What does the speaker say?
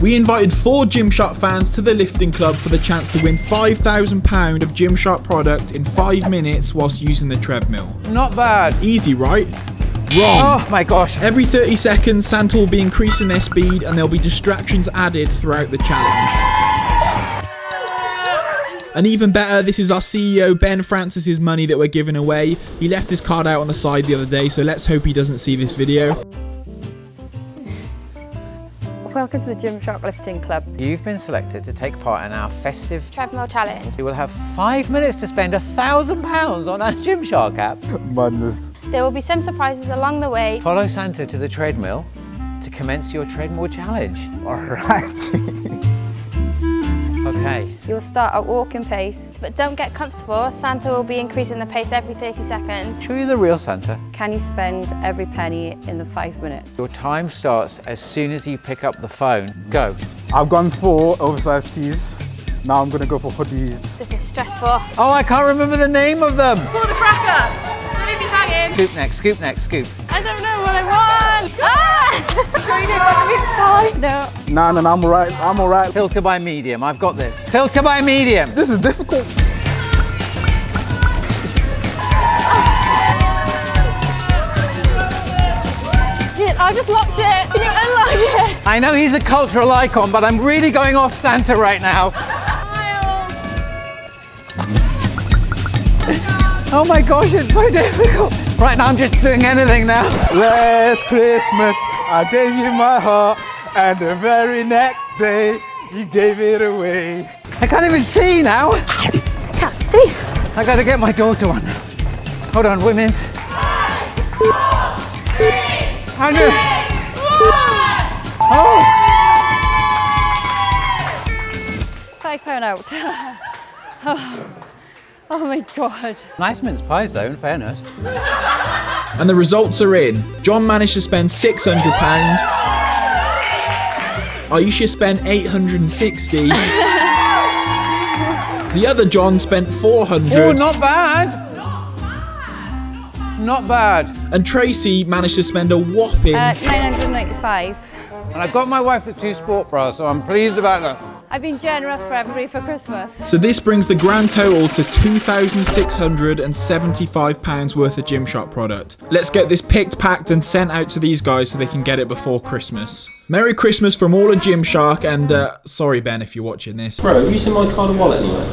We invited four Gymshark fans to the lifting club for the chance to win £5,000 of Gymshark product in five minutes whilst using the treadmill. Not bad. Easy, right? Wrong. Oh my gosh. Every 30 seconds, Santa will be increasing their speed and there'll be distractions added throughout the challenge. And even better, this is our CEO Ben Francis's money that we're giving away. He left his card out on the side the other day, so let's hope he doesn't see this video. Welcome to the Gymshark Lifting Club. You've been selected to take part in our festive treadmill challenge. You will have five minutes to spend a thousand pounds on our Gymshark app. Madness. There will be some surprises along the way. Follow Santa to the treadmill to commence your treadmill challenge. All right. Okay. You'll start at walking pace. But don't get comfortable. Santa will be increasing the pace every 30 seconds. Show you the real Santa. Can you spend every penny in the five minutes? Your time starts as soon as you pick up the phone. Go. I've gone for oversized tees. Now I'm going to go for hoodies. This is stressful. Oh, I can't remember the name of them. Pull the cracker. Leave me hanging. Scoop neck, scoop neck, scoop. I don't know what I want. Ah! sure you didn't want me to No. No, no, no, I'm alright. I'm alright. Filter by medium. I've got this. Filter by medium. This is difficult. I just locked it. Can you unlock it? I know he's a cultural icon, but I'm really going off Santa right now. Oh my gosh, it's so difficult. Right now I'm just doing anything now. Last Christmas, I gave you my heart, and the very next day, you gave it away. I can't even see now. Can't see. I gotta get my daughter one. Hold on, women's. I knew. Oh. Five pound out. oh. oh my god. Nice mince pies though, in fairness. And the results are in. John managed to spend £600. Aisha spent 860 The other John spent 400 Oh, not bad. Not bad. And Tracy managed to spend a whopping Uh, 995. And I got my wife the two sport bras, so I'm pleased about that. I've been generous for everybody for Christmas. So this brings the grand total to £2,675 worth of Gymshark product. Let's get this picked, packed and sent out to these guys so they can get it before Christmas. Merry Christmas from all of Gymshark and uh, sorry Ben if you're watching this. Bro, have you seen my card and wallet anywhere?